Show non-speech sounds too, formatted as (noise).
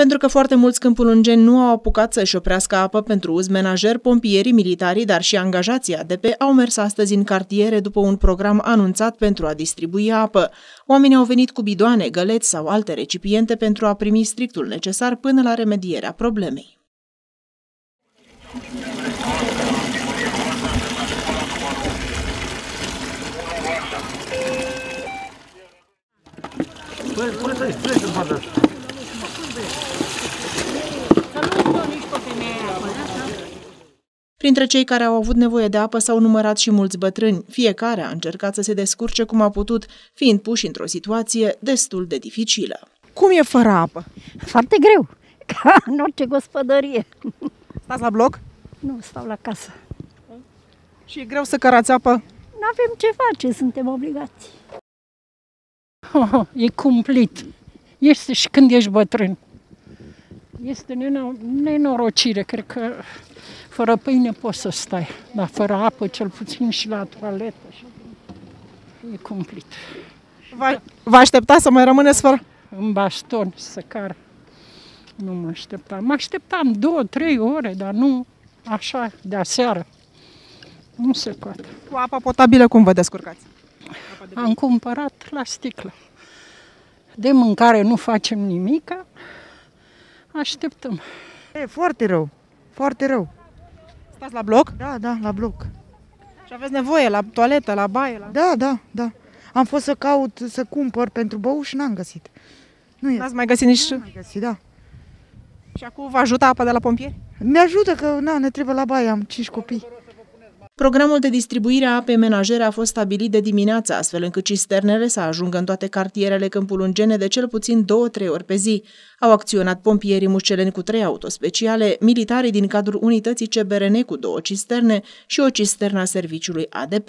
Pentru că foarte mulți câmpulungeni nu au apucat să-și oprească apă pentru uz menajer, pompierii, militarii, dar și angajații ADP au mers astăzi în cartiere după un program anunțat pentru a distribui apă. Oamenii au venit cu bidoane, găleți sau alte recipiente pentru a primi strictul necesar până la remedierea problemei. Pune, pune, pune, pune, Printre cei care au avut nevoie de apă s-au numărat și mulți bătrâni. Fiecare a încercat să se descurce cum a putut, fiind puși într-o situație destul de dificilă. Cum e fără apă? Foarte greu, (laughs) ca în orice gospodărie. Stați la bloc? Nu, stau la casă. Și e greu să cărați apă? Nu avem ce face, suntem obligați. Oh, (laughs) e cumplit. Este și când ești bătrân. Este nenorocire, cred că fără pâine poți să stai, dar fără apă, cel puțin și la toaletă. E cumplit. Vă aștepta să mai rămâneți fără? În baston să car. Nu mă așteptam. Mă așteptam două, trei ore, dar nu așa, de aseară. Nu se poate. Cu apa potabilă cum vă descurcați? De Am cumpărat la sticlă. De mâncare nu facem nimic, așteptăm. E foarte rău, foarte rău. Stați la bloc? Da, da, la bloc. Și aveți nevoie la toaletă, la baie? La... Da, da, da. Am fost să caut, să cumpăr pentru băut și n-am găsit. Nu N-ați mai găsit nici... Nu mai găsit, da. Și acum vă ajută apa de la pompieri? Ne ajută că na, ne trebuie la baie, am cinci copii. Programul de distribuire a apei menajere a fost stabilit de dimineață, astfel încât cisternele să ajungă în toate cartierele Câmpulungene de cel puțin 2-3 ori pe zi. Au acționat pompierii mușceleni cu trei autospeciale, militarii din cadrul unității CBRN cu două cisterne și o cisternă a serviciului ADP.